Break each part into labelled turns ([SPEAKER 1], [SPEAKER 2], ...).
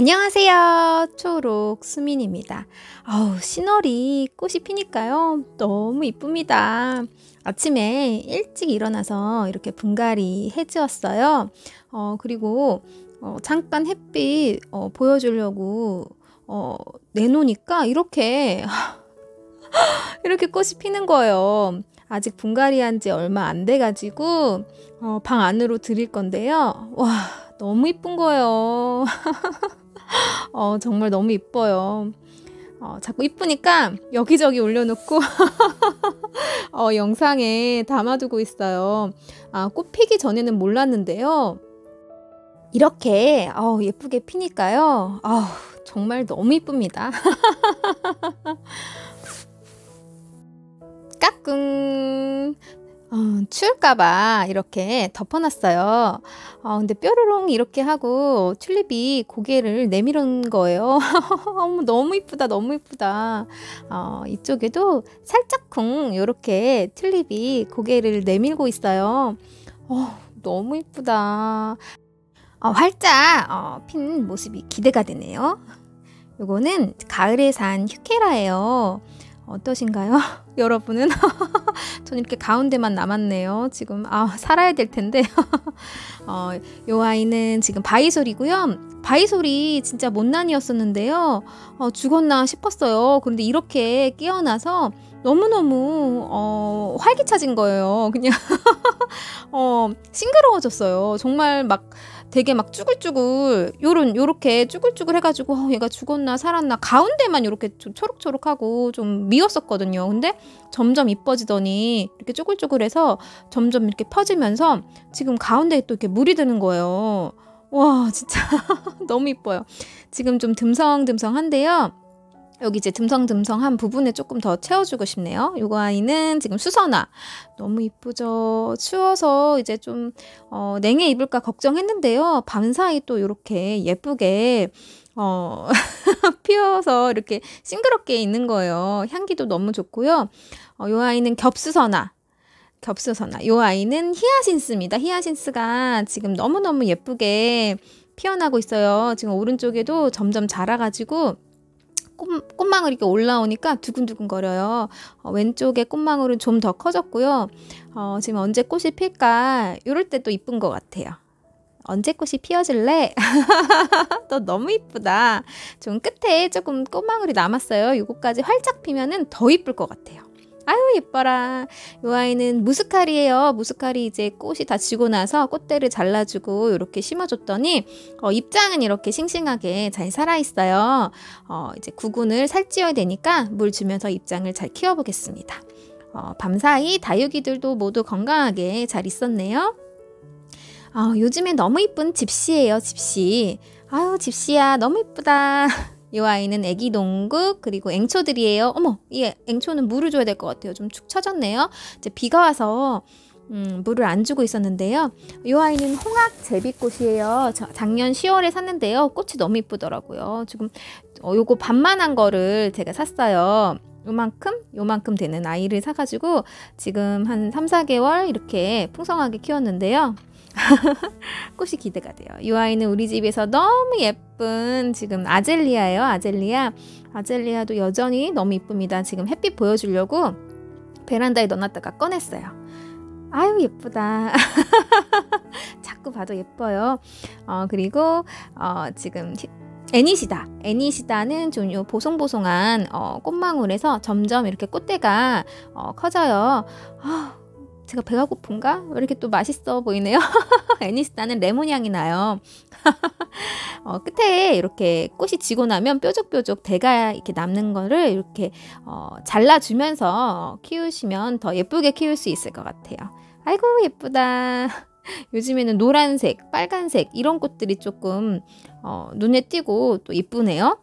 [SPEAKER 1] 안녕하세요. 초록 수민입니다. 아우, 시너리 꽃이 피니까요. 너무 이쁩니다. 아침에 일찍 일어나서 이렇게 분갈이 해지었어요. 어, 그리고 어, 잠깐 햇빛 어, 보여주려고 어, 내놓으니까 이렇게 이렇게 꽃이 피는 거예요. 아직 분갈이 한 지 얼마 안 돼가지고 어, 방 안으로 드릴 건데요. 와, 너무 이쁜 거예요. 어, 정말 너무 이뻐요. 어, 자꾸 이쁘니까 여기저기 올려놓고 어, 영상에 담아두고 있어요. 아, 꽃 피기 전에는 몰랐는데요. 이렇게 어, 예쁘게 피니까요. 어, 정말 너무 이쁩니다. 추울까봐 이렇게 덮어놨어요. 어, 근데 뾰로롱 이렇게 하고 튤립이 고개를 내밀은 거예요. 너무 이쁘다, 너무 이쁘다. 어, 이쪽에도 살짝쿵 이렇게 튤립이 고개를 내밀고 있어요. 어, 너무 이쁘다. 어, 활짝 어, 핀 모습이 기대가 되네요. 요거는 가을에 산 휴케라예요. 어떠신가요? 여러분은? 전 이렇게 가운데만 남았네요. 지금, 아, 살아야 될 텐데. 어, 요 아이는 지금 바이솔이고요. 바이솔이 진짜 못난이였었는데요. 어, 죽었나 싶었어요. 그런데 이렇게 깨어나서 너무너무, 어, 활기차진 거예요. 그냥, 어, 싱그러워졌어요. 정말 막, 되게 막 쭈글쭈글 요런 요렇게 쭈글쭈글 해가지고 어, 얘가 죽었나 살았나 가운데만 요렇게 좀 초록초록하고 좀 미웠었거든요. 근데 점점 이뻐지더니 이렇게 쭈글쭈글해서 점점 이렇게 펴지면서 지금 가운데에 또 이렇게 물이 드는 거예요. 와 진짜 너무 이뻐요. 지금 좀 듬성듬성한데요. 여기 이제 듬성듬성한 부분에 조금 더 채워주고 싶네요. 요거 아이는 지금 수선화. 너무 이쁘죠? 추워서 이제 좀, 어, 냉해 입을까 걱정했는데요. 밤 사이 또 이렇게 예쁘게, 어, 피어서 이렇게 싱그럽게 있는 거예요. 향기도 너무 좋고요. 어, 요 아이는 겹수선화. 겹수선화. 요 아이는 히아신스입니다. 히아신스가 지금 너무너무 예쁘게 피어나고 있어요. 지금 오른쪽에도 점점 자라가지고 꽃, 꽃망울 이렇게 올라오니까 두근두근 거려요. 어, 왼쪽에 꽃망울은 좀 더 커졌고요. 어, 지금 언제 꽃이 필까? 이럴 때 또 이쁜 것 같아요. 언제 꽃이 피어질래? 너 너무 이쁘다. 좀 끝에 조금 꽃망울이 남았어요. 요거까지 활짝 피면은 더 이쁠 것 같아요. 아유 예뻐라. 이 아이는 무스칼이에요. 무스칼이 이제 꽃이 다 지고 나서 꽃대를 잘라주고 이렇게 심어줬더니 어, 입장은 이렇게 싱싱하게 잘 살아있어요. 어, 이제 구근을 살찌어야 되니까 물 주면서 입장을 잘 키워보겠습니다. 어, 밤사이 다육이들도 모두 건강하게 잘 있었네요. 어, 요즘에 너무 이쁜 집시예요, 집시. 아유, 집시야, 너무 이쁘다. 이 아이는 애기 동국 그리고 앵초들이에요. 어머, 이 앵초는 물을 줘야 될 것 같아요. 좀 축 처졌네요. 이제 비가 와서 음, 물을 안 주고 있었는데요. 이 아이는 홍학 제비꽃이에요. 저 작년 10월에 샀는데요. 꽃이 너무 이쁘더라고요. 지금 어, 요거 반만한 거를 제가 샀어요. 요만큼 요만큼 되는 아이를 사가지고 지금 한 3, 4개월 이렇게 풍성하게 키웠는데요. 꽃이 기대가 돼요. 이 아이는 우리 집에서 너무 예쁜 지금 아젤리아예요. 아젤리아. 아젤리아도 여전히 너무 이쁩니다. 지금 햇빛 보여주려고 베란다에 넣어놨다가 꺼냈어요. 아유 예쁘다. 자꾸 봐도 예뻐요. 어, 그리고 어, 지금 애니시다. 애니시다는 좀요 보송보송한 어, 꽃망울에서 점점 이렇게 꽃대가 어, 커져요. 어, 제가 배가 고픈가? 왜 이렇게 또 맛있어 보이네요? 애니스타는 레몬 향이 나요. 어, 끝에 이렇게 꽃이 지고 나면 뾰족뾰족 대가 이렇게 남는 거를 이렇게 어, 잘라주면서 키우시면 더 예쁘게 키울 수 있을 것 같아요. 아이고 예쁘다. 요즘에는 노란색, 빨간색 이런 꽃들이 조금 어, 눈에 띄고 또 이쁘네요.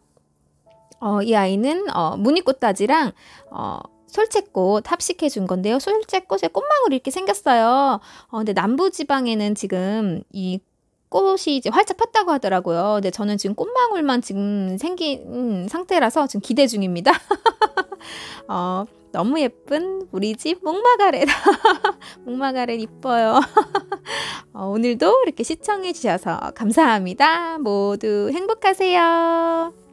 [SPEAKER 1] 어, 이 아이는 어, 무늬꽃다지랑 어, 솔채꽃 합식해 준 건데요. 솔채꽃에 꽃망울이 이렇게 생겼어요. 어, 근데 남부지방에는 지금 이 꽃이 이제 활짝 폈다고 하더라고요. 근데 저는 지금 꽃망울만 지금 생긴 상태라서 지금 기대 중입니다. 어, 너무 예쁜 우리 집 목마가렛. 목마가렛 이뻐요. 어, 오늘도 이렇게 시청해 주셔서 감사합니다. 모두 행복하세요.